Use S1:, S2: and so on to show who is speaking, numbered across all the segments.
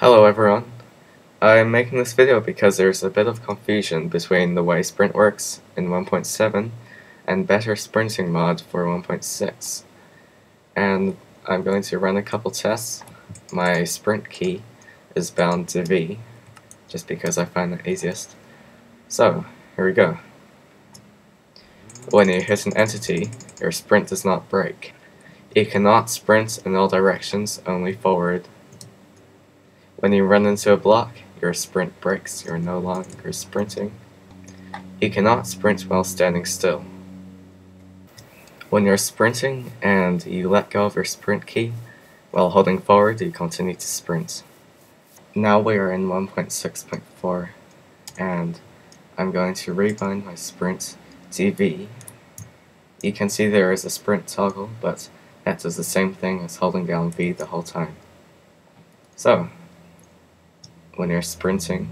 S1: Hello everyone. I'm making this video because there's a bit of confusion between the way sprint works in 1.7 and better sprinting mod for 1.6. And I'm going to run a couple tests. My sprint key is bound to V, just because I find that easiest. So, here we go. When you hit an entity, your sprint does not break. You cannot sprint in all directions, only forward when you run into a block, your sprint breaks, you're no longer sprinting. You cannot sprint while standing still. When you're sprinting and you let go of your sprint key, while holding forward you continue to sprint. Now we are in 1.6.4 and I'm going to rebind my sprint to V. You can see there is a sprint toggle, but that does the same thing as holding down V the whole time. So, when you're sprinting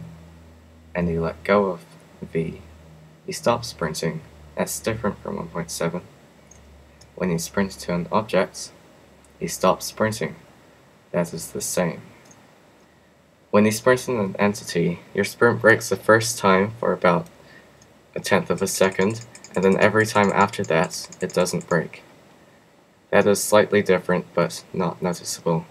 S1: and you let go of V, you stop sprinting. That's different from 1.7. When you sprint to an object, you stop sprinting. That is the same. When you sprint in an entity, your sprint breaks the first time for about a tenth of a second, and then every time after that, it doesn't break. That is slightly different, but not noticeable.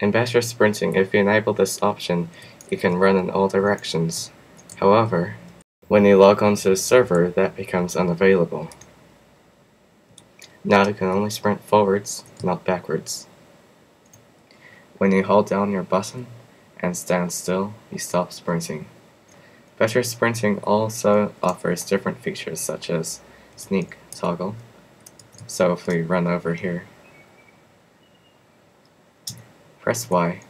S1: In better sprinting, if you enable this option, you can run in all directions. However, when you log onto the server, that becomes unavailable. Now you can only sprint forwards, not backwards. When you hold down your button and stand still, you stop sprinting. Better sprinting also offers different features such as sneak toggle. So if we run over here, Press Y,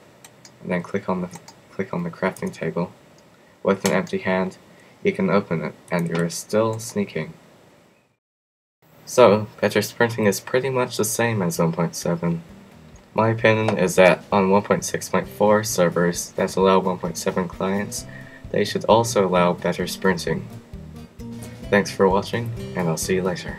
S1: and then click on the click on the crafting table. With an empty hand, you can open it, and you're still sneaking. So, better sprinting is pretty much the same as 1.7. My opinion is that on 1.6.4 servers that allow 1.7 clients, they should also allow better sprinting. Thanks for watching, and I'll see you later.